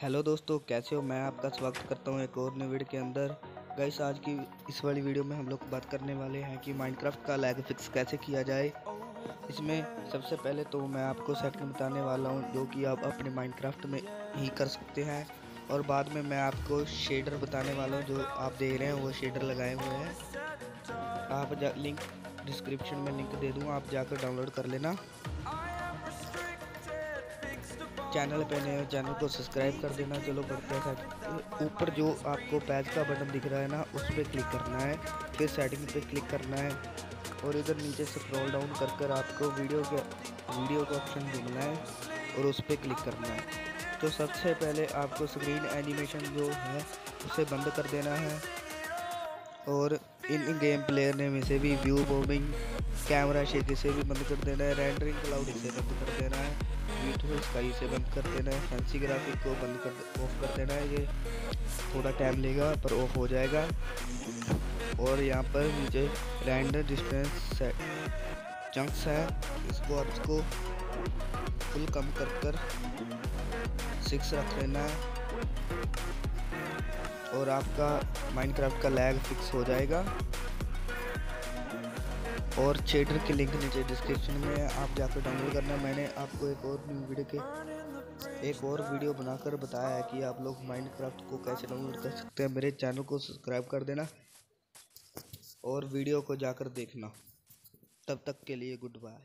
Hello दोस्तों, कैसे हो? मैं आपका स्वागत करता हूँ एक और नई वीडियो के अंदर। गाइस आज की इस वाली वीडियो में हम लोग बात करने वाले हैं कि माइनक्राफ्ट का लैग फिक्स कैसे किया जाए। इसमें सबसे पहले तो मैं आपको सेटिंग बताने वाला हूँ, जो कि आप अपने माइनक्राफ्ट में ही कर सकते हैं। और बाद में मैं आपको शेडर बताने वाला हूँ, जो आप देख रहे हैं, वो शेडर लगाए हुए हैं। आप लिंक डिस्क्रिप्शन में लिंक दे दूँगा आप जाकर डाउनलोड कर लेना। चैनल पे नए हो, चैनल को सब्सक्राइब कर देना, चलो बढ़ते हैं ऊपर जो आपको पैच का बटन दिख रहा है ना, उस पर क्लिक करना है, फिर सेटिंग पे क्लिक करना है, और इधर नीचे स्क्रॉल डाउन कर कर आपको वीडियो के वीडियो का ऑप्शन ढूंढना है, और उस पर क्लिक करना है। तो सबसे पहले आपको स्क्रीन एनिमेशन जो है, उसे बंद कर देना है, और इन गेम प्लेयर ने में से भी व्यू बॉबिंग कैमरा शेक इसे भी बंद कर देना है रेंडरिंग क्लाउड इसे बंद कर देना है। ब्यूटीफुल स्काई से बंद कर देना है। फैंसी ग्राफिक को बंद कर ऑफ़ कर देना है ये। थोड़ा टाइम लेगा, पर ऑफ़ हो जाएगा। और यहाँ पर नीचे रैंडर डिस्टेंस चंक्स है। इसको आप इसको फुल कम कर कर सिक्स रख लेना है। और आपका माइनक्राफ्ट का लैग फिक्स हो जाएगा। और चेडर के लिंक नीचे डिस्क्रिप्शन में आप जाकर डाउनलोड करना। मैंने आपको एक और न्यू वीडियो के, एक और वीडियो बनाकर बताया है कि आप लोग माइनक्राफ्ट को कैसे डाउनलोड कर सकते हैं। मेरे चैनल को सब्सक्राइब कर देना और वीडियो को जाकर देखना। तब तक के लिए गुड बाय